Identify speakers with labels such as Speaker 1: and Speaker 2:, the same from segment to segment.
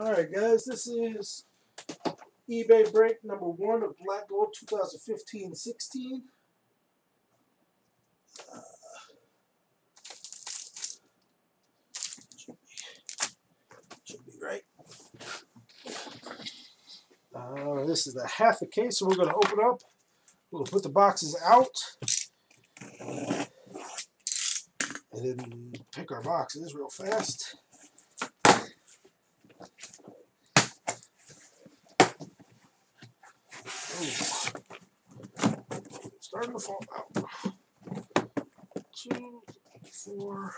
Speaker 1: Alright guys, this is eBay break number one of Black Gold 2015-16. Uh, should be right. Uh, this is the half a case, so we're going to open up. We'll put the boxes out. And then pick our boxes real fast. To fall out. Two, four.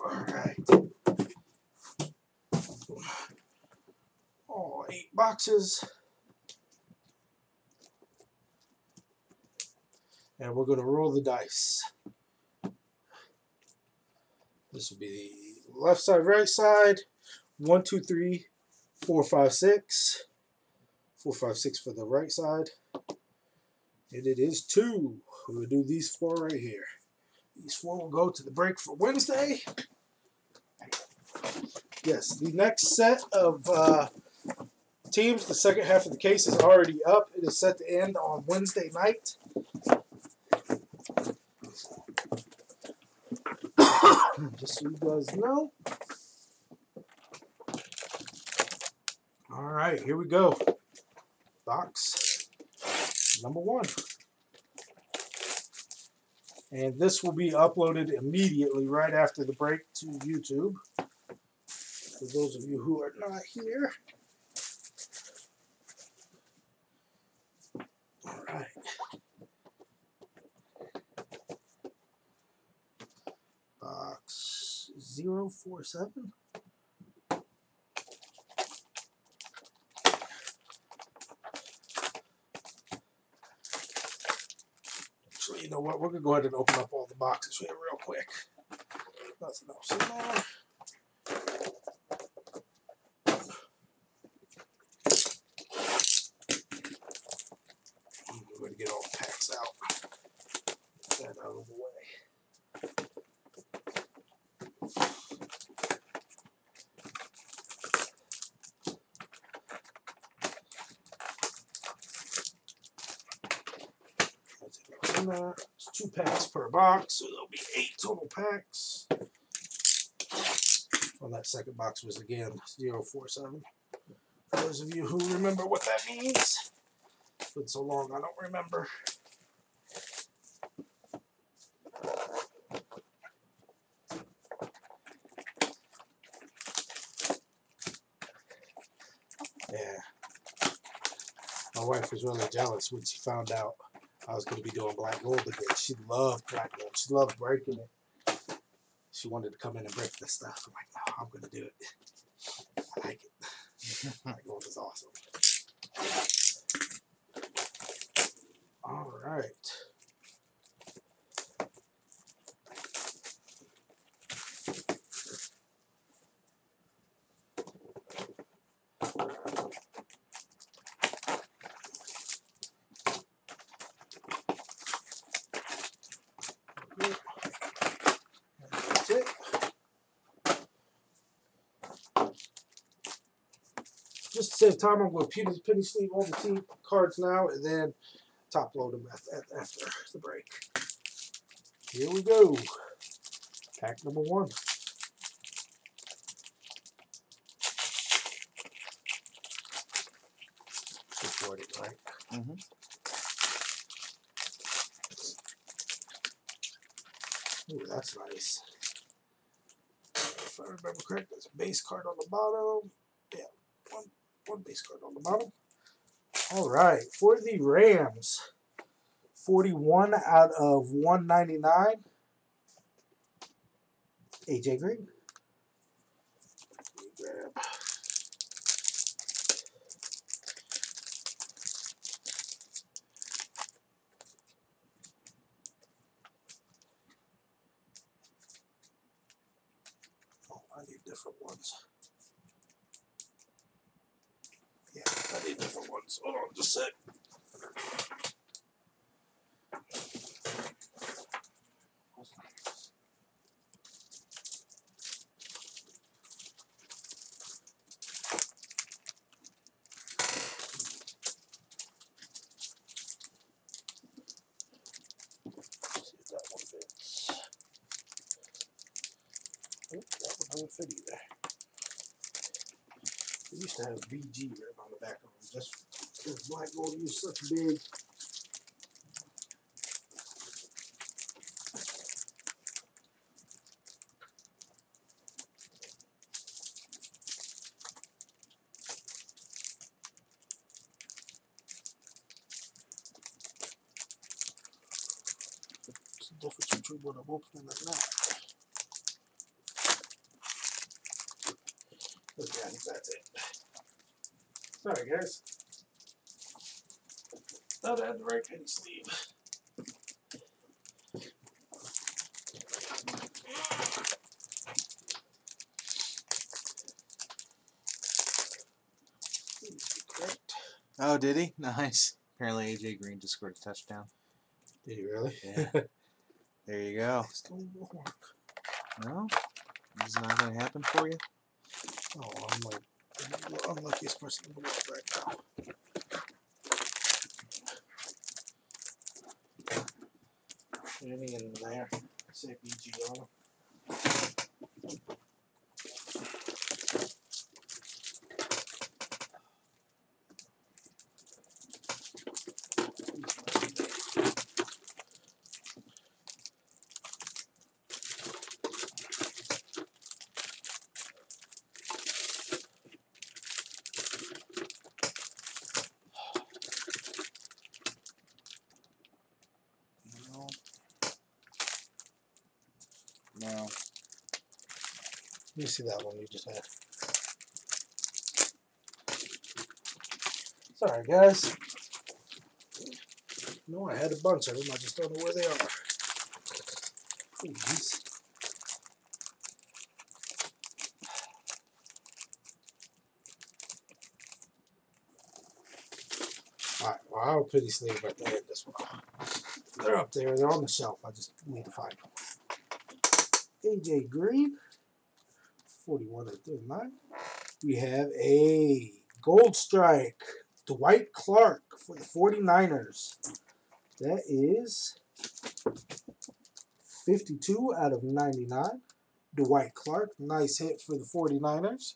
Speaker 1: Alright. All eight boxes. And we're going to roll the dice. This will be the left side, right side. One, two, three, four, five, six. Four, five, six for the right side. And it is two. We'll do these four right here. These four will go to the break for Wednesday. Yes, the next set of uh, teams, the second half of the case is already up. It is set to end on Wednesday night. Just so you guys know. All right, here we go. Box number one. And this will be uploaded immediately right after the break to YouTube. For those of you who are not here. All right. Box 047. Actually, you know what? We're going to go ahead and open up all the boxes here real quick. Nothing else in there. I'm going to get all the packs out. Get that out of the way. There. It's two packs per box, so there'll be eight total packs. Well, that second box was again 047. For those of you who remember what that means, it's been so long I don't remember. Yeah. My wife was really jealous when she found out I was going to be doing black gold again. She loved black gold. She loved breaking it. She wanted to come in and break this stuff. I'm like, no, I'm going to do it. I like it. black gold is awesome. All right. That's it. Just to save time, I'm going to penny, penny sleeve all the team cards now and then top load them af- af- after the break. Here we go. Pack number one. Record it, right?
Speaker 2: Mhm.
Speaker 1: Ooh, that's nice. If I remember correct, there's a base card on the bottom. One base card on the bottom. All right, for the Rams, 41 out of 199. AJ Green. Oh, I need different ones. different ones. Hold on just a sec. Oh, that one doesn't fit either. We used to have VG ribbon back them just because gold used such big. Difference what I'm opening and not? Okay, that's it. Sorry, guys. Thought I had the right penny sleeve. Correct.
Speaker 2: Oh, did he? Nice. Apparently AJ Green just scored a touchdown.
Speaker 1: Did he really?
Speaker 2: Yeah. There you go.
Speaker 1: Still won't work.
Speaker 2: No, this is not going to happen for you.
Speaker 1: Oh, I'm like the unluckiest person in the world right now. Any in there? Say BG on them.
Speaker 2: No. No.
Speaker 1: Me see that one you just had. Sorry, guys. No, I had a bunch of them. I just don't know where they are. Alright, well, I'll pity sleeve right there this one. They're up there. They're on the shelf. I just need to find them. AJ Green, 41 at 39. We have a gold strike, Dwight Clark for the 49ers. That is 52 out of 99. Dwight Clark, nice hit for the 49ers.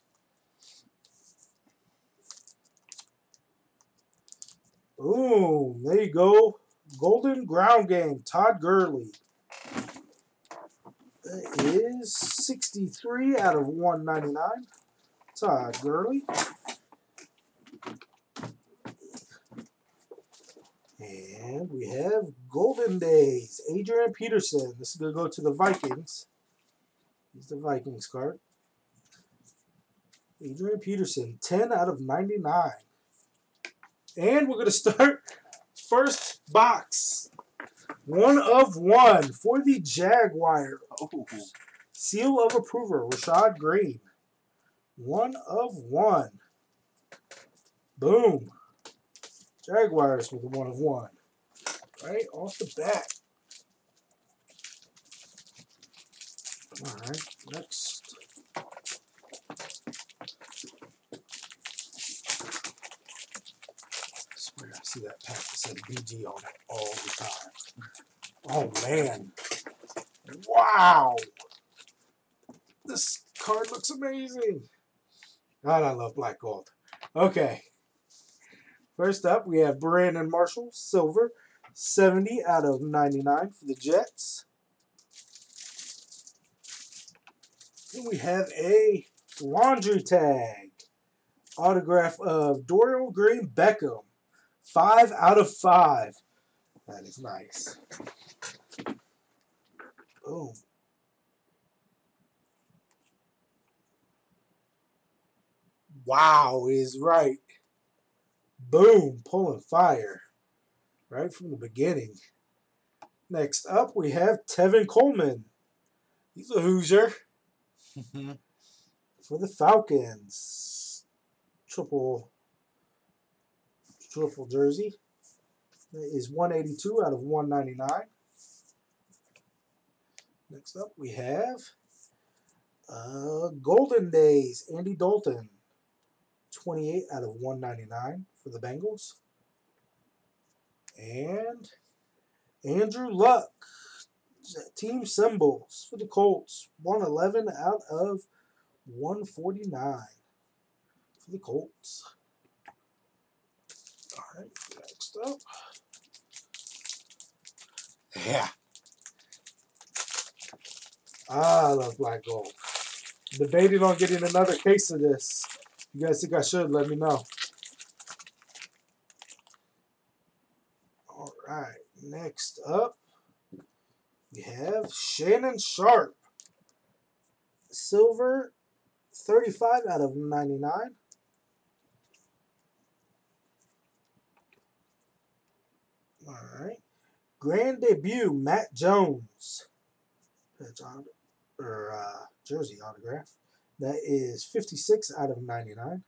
Speaker 1: Boom, there you go. Golden ground game, Todd Gurley. Is 63 out of 199. Todd Gurley. And we have Golden Days, Adrian Peterson. This is going to go to the Vikings. He's the Vikings card. Adrian Peterson, 10 out of 99. And we're going to start first box. One of one for the Jaguar.
Speaker 2: Oh,
Speaker 1: Seal of approver, Rashad Greene. One of one. Boom. Jaguars with a one of one. Right off the bat. Alright, next. I swear I see that pack that said BG on it all the time. Oh man. Wow. This card looks amazing. God, I love black gold. Okay. First up, we have Brandon Marshall, silver, 70 out of 99 for the Jets. Then we have a laundry tag, autograph of Dorial Green Beckham, 5 out of 5. That is nice. Boom. Wow is right. Boom, pulling fire right from the beginning. Next up, we have Tevin Coleman. He's a Hoosier for the Falcons. Triple, triple jersey. That is 182 out of 199. Next up, we have uh, Golden Days, Andy Dalton. 28 out of 199 for the Bengals. And Andrew Luck, team symbols for the Colts. 111 out of 149 for the Colts. All right, next up.
Speaker 2: Yeah.
Speaker 1: Ah, I love black gold. Debating on getting another case of this. You guys think I should? Let me know. All right, next up, we have Shannon Sharpe. Silver, 35 out of 99. All right. Grand debut, Matt Jones. Patch auto, or uh, jersey autograph. That is 56 out of 99.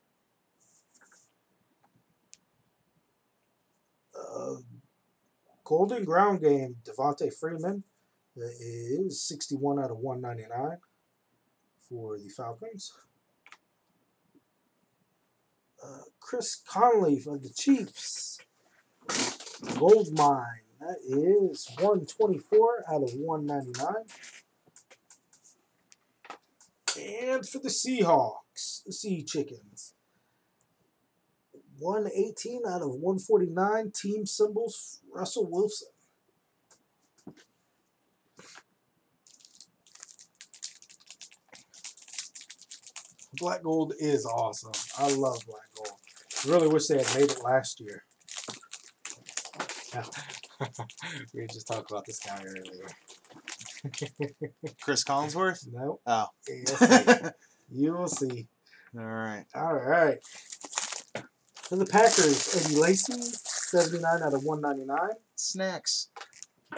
Speaker 1: Uh, Golden Ground Game, Devonta Freeman. That is 61 out of 199 for the Falcons. Uh, Chris Conley of the Chiefs. Gold Mine. That is 124 out of 199. And for the Seahawks, the Sea Chickens. 118 out of 149 team symbols, Russell Wilson. Black gold is awesome. I love black gold. Really wish they had made it last year.
Speaker 2: we just talked about this guy earlier. Chris Collinsworth?
Speaker 1: No,
Speaker 2: Oh.
Speaker 1: you will see.
Speaker 2: All right.
Speaker 1: All right. For the Packers, Eddie Lacy, 79 out of 199.
Speaker 2: Snacks.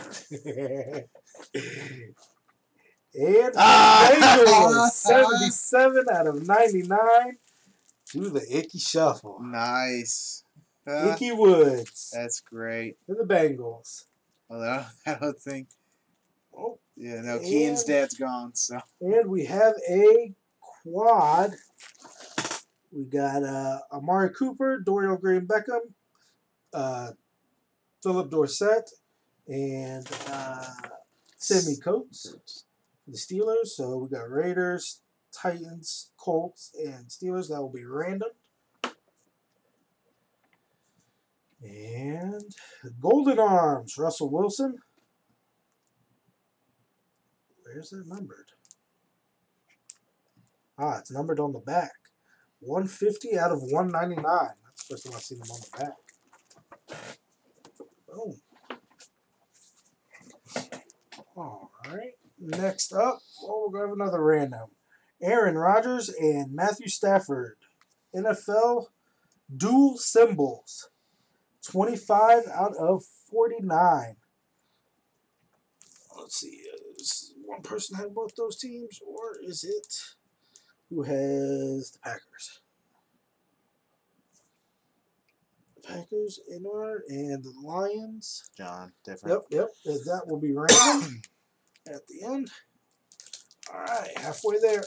Speaker 1: and
Speaker 2: Ah!
Speaker 1: the Bengals, 77 out of 99. Do the Ickey Shuffle.
Speaker 2: Nice. Uh,
Speaker 1: Ickey Woods
Speaker 2: that's great.
Speaker 1: for the Bengals.
Speaker 2: Although I don't think.
Speaker 1: Oh,
Speaker 2: Yeah, no, Keen's dad's gone, so.
Speaker 1: and we have a quad. We got uh, Amari Cooper, Dorial Green Beckham, uh, Phillip Dorsett, and uh, Sammie Coates the Steelers. So we got Raiders, Titans, Colts, and Steelers. That will be random. And Golden Arms, Russell Wilson. Where's it numbered? Ah, it's numbered on the back. 150 out of 199. That's the first time I've seen them on the back. Boom. All right. Next up, oh, we're going to have another random. Aaron Rodgers and Matthew Stafford. NFL dual symbols. 25 out of 49. Let's see. One person have both those teams, or is it who has the Packers? The Packers in order, and the Lions.
Speaker 2: John, different.
Speaker 1: Yep, yep. That will be random at the end. All right, halfway there.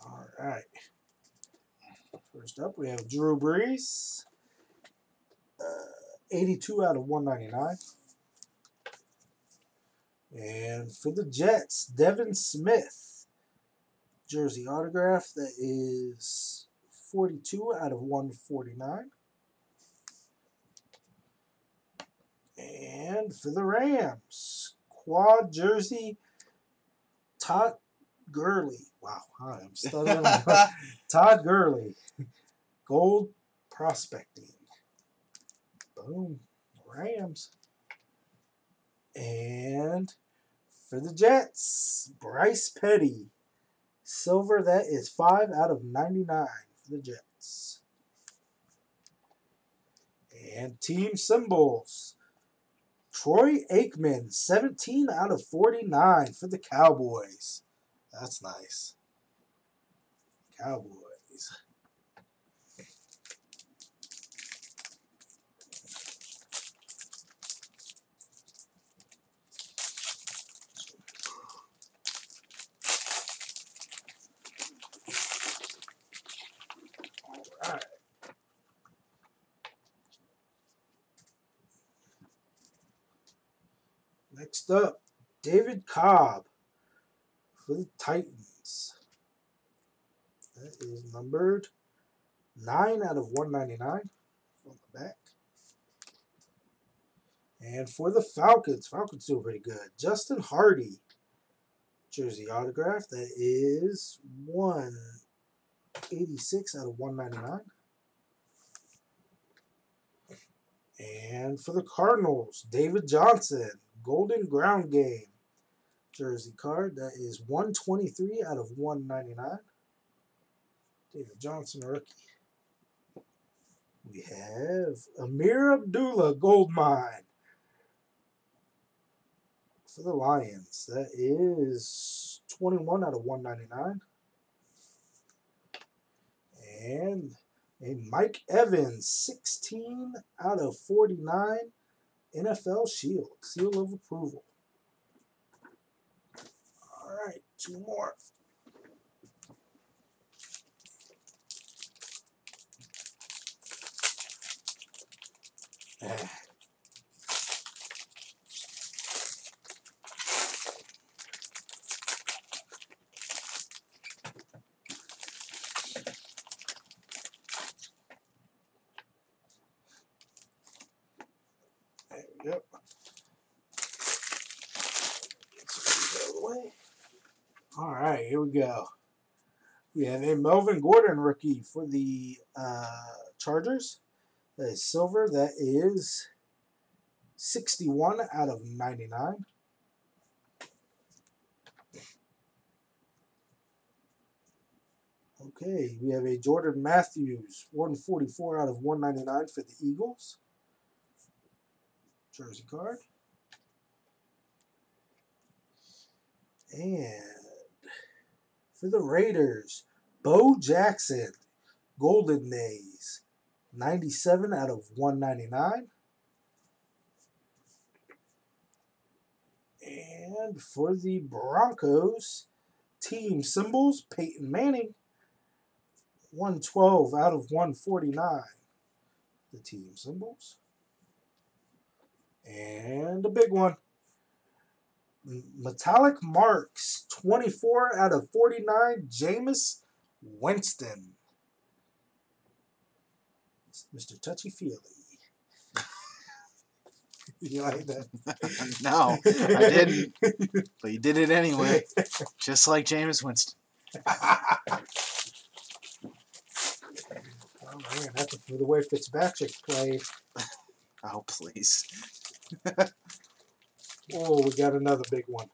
Speaker 1: All right. Up, we have Drew Brees. Uh, 82 out of 199. And for the Jets, Devin Smith. Jersey autograph that is 42 out of 149. And for the Rams, quad jersey, Todd Gurley. Wow, I am stuttering. Todd Gurley, gold prospecting. Boom, Rams. And for the Jets, Bryce Petty, silver. That is five out of ninety-nine for the Jets. And team symbols. Troy Aikman, 17 out of 49 for the Cowboys. That's nice. Cowboys. Next up, David Cobb for the Titans. That is numbered 9 out of 199 on the back. And for the Falcons, Falcons doing pretty good. Justin Hardy, jersey autograph. That is 186 out of 199. And for the Cardinals, David Johnson, Golden Ground Game jersey card. That is 123 out of 199. David Johnson, rookie. We have Ameer Abdullah, Gold Mine for the Lions. That is 21 out of 199. And a Mike Evans, 16 out of 49 NFL Shield, seal of approval. All right, two more. Ah. There we go. Get some of these out of the way. All right, here we go. We have a Melvin Gordon rookie for the uh, Chargers. That is silver. That is 61 out of 99. Okay, we have a Jordan Matthews, 144 out of 199 for the Eagles. Jersey card. And for the Raiders, Bo Jackson, Golden Days, 97 out of 199. And for the Broncos, team symbols, Peyton Manning, 112 out of 149. The team symbols. And a big one. Metallic Marks, 24 out of 49. Jameis Winston. Mr. Touchy Feely. you like that?
Speaker 2: no, I didn't. But you did it anyway. Just like Jameis Winston.
Speaker 1: Oh man, that's the way Fitzpatrick played.
Speaker 2: Oh, please.
Speaker 1: Oh, we got another big one.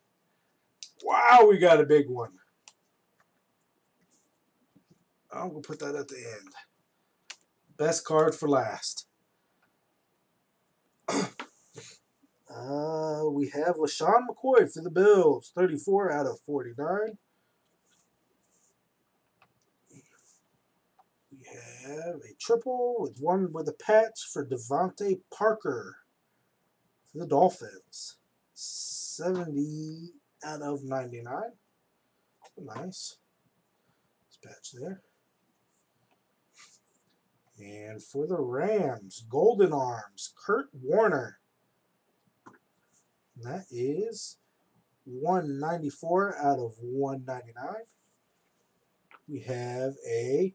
Speaker 1: Wow, we got a big one. I'm gonna put that at the end. Best card for last. uh, we have LeSean McCoy for the Bills, 34 out of 49. We have a triple with one with a patch for DeVante Parker for the Dolphins. 70 out of 99. Nice. This patch there. And for the Rams, Golden Arms, Kurt Warner. And that is 194 out of 199. We have a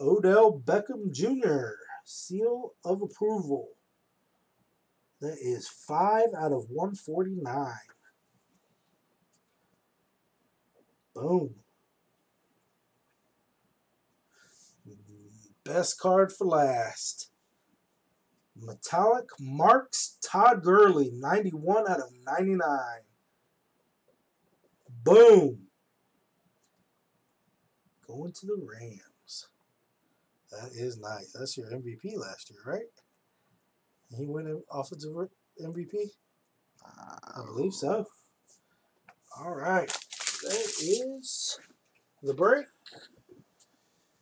Speaker 1: Odell Beckham Jr. seal of approval. That is 5 out of 149. Boom. Best card for last. Metallic Marks Todd Gurley, 91 out of 99. Boom. Going to the Rams. That is nice. That's your MVP last year, right? He went offensive MVP? I believe so. All right. That is the break.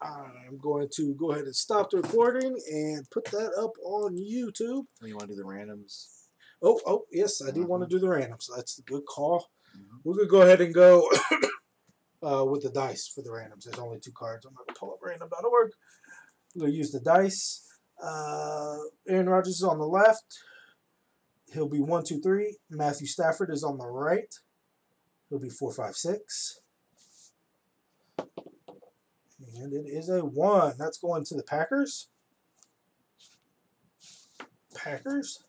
Speaker 1: I'm going to go ahead and stop the recording and put that up on YouTube.
Speaker 2: You want to do the randoms?
Speaker 1: Oh, oh, yes, I do want to do the randoms. That's a good call.
Speaker 2: Mhm.
Speaker 1: We're going to go ahead and go uh, with the dice for the randoms. There's only two cards. I'm going to pull up random.org. We're going to use the dice. Uh, Aaron Rodgers is on the left. He'll be one, two, three. Matthew Stafford is on the right. He'll be four, five, six. And it is a one. That's going to the Packers. Packers.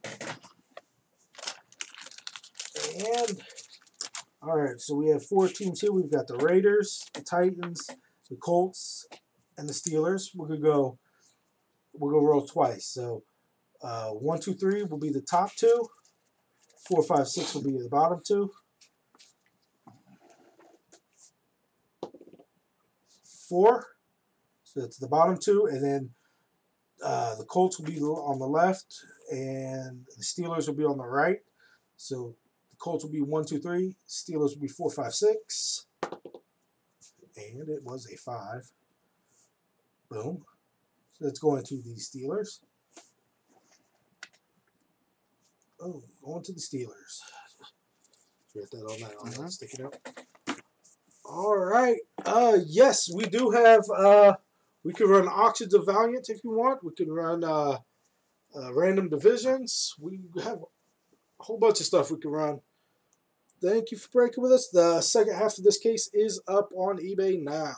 Speaker 1: And all right, so we have four teams here. We've got the Raiders, the Titans, the Colts, and the Steelers. We could go. We'll go roll twice. So uh, one, two, three will be the top two. Four, five, six will be the bottom two. Four. So that's the bottom two, and then uh, the Colts will be on the left, and the Steelers will be on the right. So the Colts will be one, two, three. Steelers will be four, five, six. And it was a five. Boom. That's going to the Steelers. Oh, going to the Steelers. Get that on that. On
Speaker 2: Mhm.
Speaker 1: that stick it out. All right. Uh, yes, we do have. Uh, we can run auctions of Valiant if you want. We can run uh, uh, random divisions. We have a whole bunch of stuff we can run. Thank you for breaking with us. The second half of this case is up on eBay now.